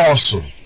Awesome.